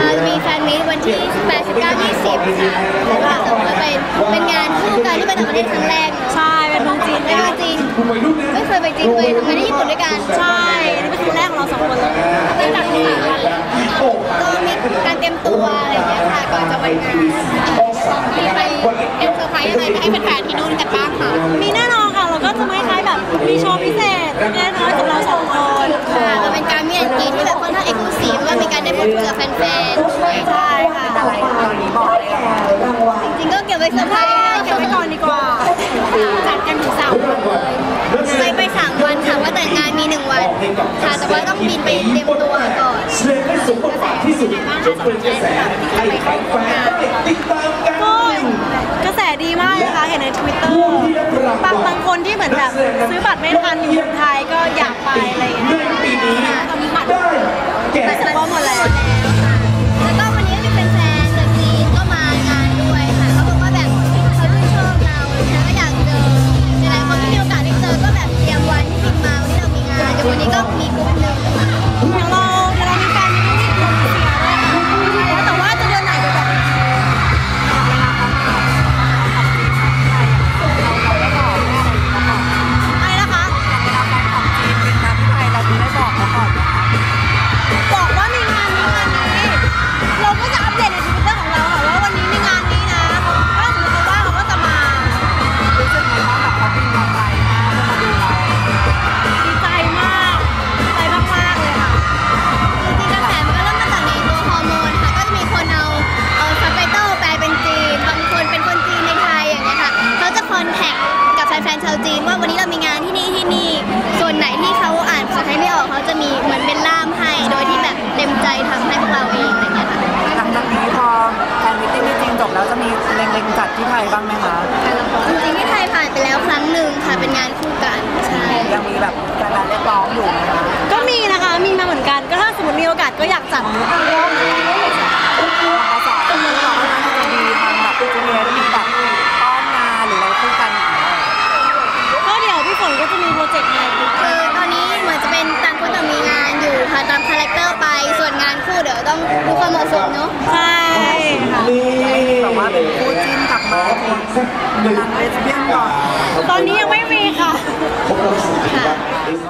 อ่าจะมีแฟนมีตวันที่ 18 19 20ค่ะแล้วก็จะเป็นเป็นงานคู่กันที่ไปต่างประเทศครั้งแรกเนอะใช่เป็นเมืองจีนไปด้วยดูจีนไม่เคยไปจีนเลยทำงานที่ญี่ปุ่นด้วยกันใช่อันนี้เป็นครั้งแรกของเราสองคนเลยไปจากสามวันเลยก็มีการเตรียมตัวอะไรอย่างเงี้ยค่ะก่อนจะวันงานมีไปเตรียมเซอร์ไพรส์อะไรไปให้แฟนๆที่นู่นกันบ้างคะมีแน่นอนค่ะเราก็จะไม่คล้ายๆแบบมีโชว์พิเศษเล็กๆน้อยๆกับเราสองคนค่ะมันเป็น แล้วก็มีการได้พูดคุยกับแฟนๆด้วยใช่ค่ะอะไรตอนนี้บอกเลยเหรอจริงๆก็เก็บไว้เซอร์ไพรส์นะเก็บไว้ก่อนดีกว่าจัดกันถึงสามวันเลยไปไปสามวันค่ะว่าแต่งานมีหนึ่งวันค่ะแต่ว่าต้องบินไปเตรียมตัวก่อนแสดงให้สมบทบาทที่สุดจนเป็นกระแสให้แฟนๆได้ติดตามกันก็กระแสดีมากเลยนะคะเห็นใน Twitter บางบางคนที่เหมือนแบบซื้อบัตรไม่ทันอยู่เมืองไทยก็อยากไปอะไรอย่างในเงี้ย นๆชาวจีนว่าวันนี้เรามีงานที่นี่ที่นี่ ส่วนไหนที่เขาอ่านภาษาไทยไม่ออกเขาจะมีเหมือนเป็นล่ามให้ โดยที่แบบเต็มใจทำให้พวกเราเองอะไรเงี้ยค่ะหลังจากนี้พอแฟนมิตติ้งที่จริงจบแล้วจะมีเล็งๆจัดที่ไทยบ้างไหมคะจริงๆที่ไทยผ่านไปแล้วครั้งหนึ่งค่ะเป็นงานคู่กันใช่ ยังมีแบบแฟนๆเรียกร้องอยู่ไหมคะ ก็มีนะคะ มีมาเหมือนกัน ก็ถ้าสมมติมีโอกาสก็อยากจัดพอส เหมาะสมเนาะใช่ค่ะนี่แบบว่าเป็นคู่จิ้นกลับมาเป็นนางเลสเบี้ยนก่อนตอนนี้ยังไม่มีค่ะพบกับสถานี